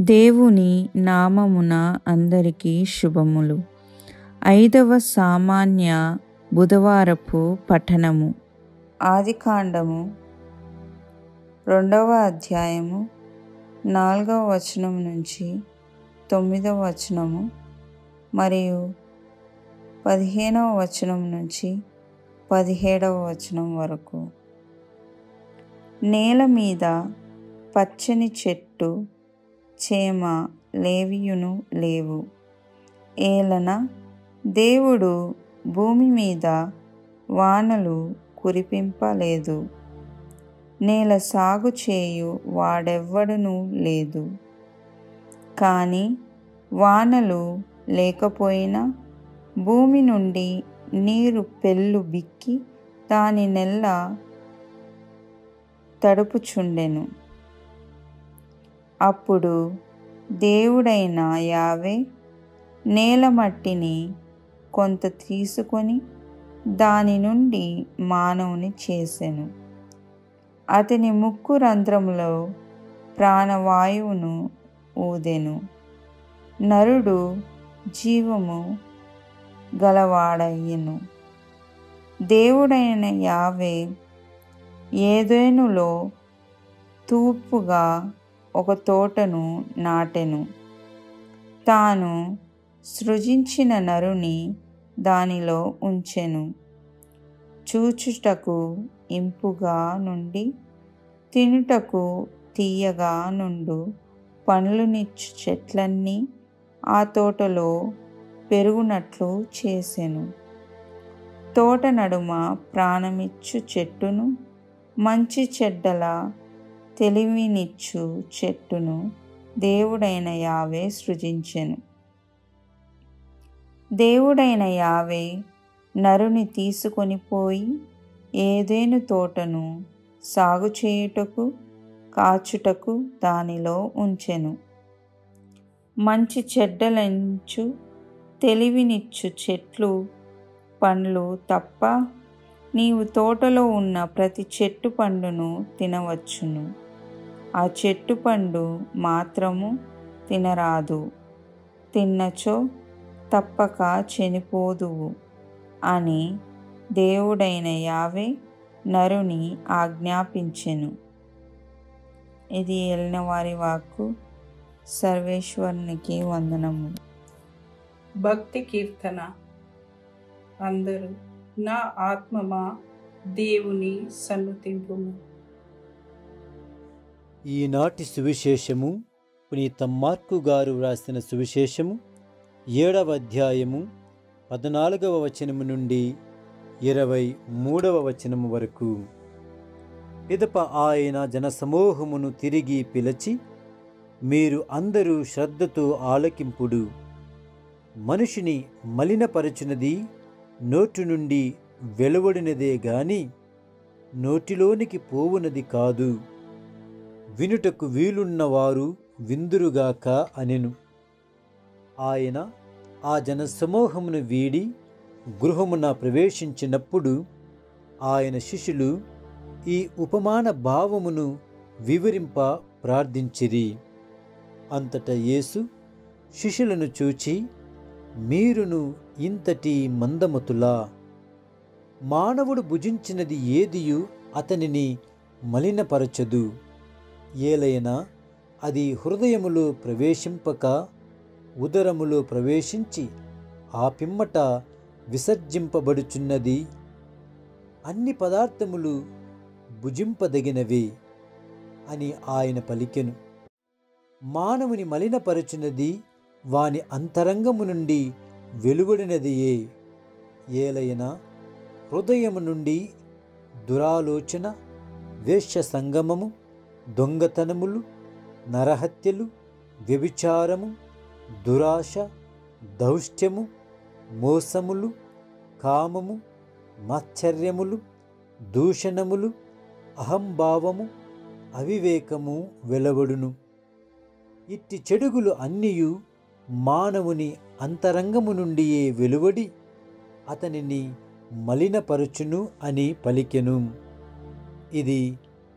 దేవుని నామమున అందరికీ శుభములు. ఐదవ సామాన్య బుధవారపు పఠనము. ఆదికాండము రెండవ అధ్యాయము నాలుగవ వచనం నుంచి తొమ్మిదవ వచనము మరియు పదిహేనవ వచనం నుంచి పదిహేడవ వచనం వరకు. నేల మీద పచ్చని చెట్టు చేమ లేవియును లేవు. ఏలన దేవుడు భూమి మీద వానలు కురిపింపలేదు. నేల సాగు చేయు వాడెవ్వడునూ లేదు. కానీ వానలు లేకపోయినా భూమి నుండి నీరు పెళ్ళు బిక్కి దాని నెల్ల తడుపుచుండెను. అప్పుడు దేవుడైన యావే నేల మట్టిని కొంత తీసుకొని దాని నుండి మానవుని చేసెను. అతని ముక్కు రంధ్రంలో ప్రాణవాయువును ఊదెను. నరుడు జీవము గలవాడయ్యను. దేవుడైన యావే ఏదేనులో తూర్పుగా ఒక తోటను నాటెను. తాను సృజించిన నరుని దానిలో ఉంచెను. చూచుటకు ఇంపుగా నుండి తినుటకు తీయగా నుండు పండ్లునిచ్చు చెట్లన్నీ ఆ తోటలో పెరుగునట్లు చేసెను. తోట నడుమ ప్రాణమిచ్చు చెట్టును మంచి చెడ్డల తెలివినిచ్చు చెట్టును దేవుడైన యావే సృజించెను. దేవుడైన యావే నరుని తీసుకొని పోయి ఏదేను తోటను సాగు చేయుటకు కాచుటకు దానిలో ఉంచెను. మంచి చెడ్డలంచు తెలివినిచ్చు చెట్లు పండ్లు తప్ప నీవు తోటలో ఉన్న ప్రతి చెట్టు పండును తినవచ్చును. ఆ చెట్టు పండు మాత్రము తినరాదు. తిన్నచో తప్పక చనిపోదువు అని దేవుడైన యావే నరుని ఆజ్ఞాపించెను. ఇది వెళ్ళిన వారి వాక్కు సర్వేశ్వరునికి వందనము భక్తి కీర్తన. అందరూ నా ఆత్మమా దేవుని సన్నుతింపుము. ఈనాటి సువిశేషము పునీత మార్కు గారు వ్రాసిన సువిశేషము ఏడవ అధ్యాయము పద్నాలుగవ వచనము నుండి ఇరవై మూడవ వచనము వరకు. పిదప ఆయన జనసమూహమును తిరిగి పిలిచి మీరు అందరూ శ్రద్ధతో ఆలకింపుడు. మనిషిని మలినపరచునది నోటి నుండి వెలువడినదే గాని నోటిలోనికి పోవునది కాదు. వినుటకు వీలున్నవారు విందురుగాక అనెను. ఆయన ఆ జనసమూహమును వీడి గృహమున ప్రవేశించినప్పుడు ఆయన శిష్యులు ఈ ఉపమాన భావమును వివరింప ప్రార్థించిరి. అంతటా యేసు శిష్యులను చూచి మీరును ఇంతటి మందమతులా? మానవుడు భుజించినది ఏదియు అతనిని మలినపరచదు. ఏలైనా అది హృదయములో ప్రవేశింపక ఉదరములో ప్రవేశించి ఆ పిమ్మట విసర్జింపబడుచున్నది. అన్ని పదార్థములు భుజింపదగినవే అని ఆయన పలికెను. మానవుని మలినపరచునది వాని అంతరంగము నుండి వెలువడినదియే. ఏలైనా హృదయము నుండి దురాలోచన వేష్య సంగమము దొంగతనములు నరహత్యలు వ్యభిచారము దురాశ దౌష్ట్యము మోసములు కామము మాశ్చర్యములు దూషణములు అహంభావము అవివేకము వెలవడును. ఇట్టి చెడుగులు అన్నియు మానవుని అంతరంగము నుండియే వెలువడి అతనిని మలినపరుచును అని పలికెను. ఇది